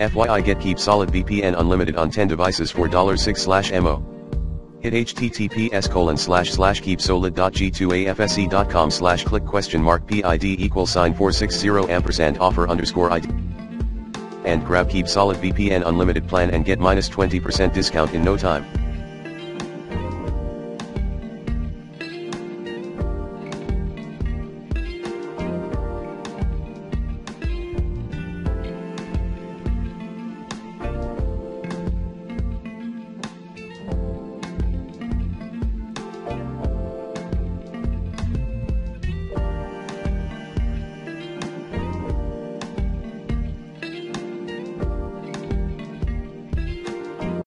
FYI get KeepSolid VPN unlimited on 10 devices for $6 slash MO. Hit https colon slash slash keepsolid.g2afse.com slash click question mark PID equal sign 460 ampersand offer underscore ID. And grab KeepSolid VPN unlimited plan and get minus 20% discount in no time.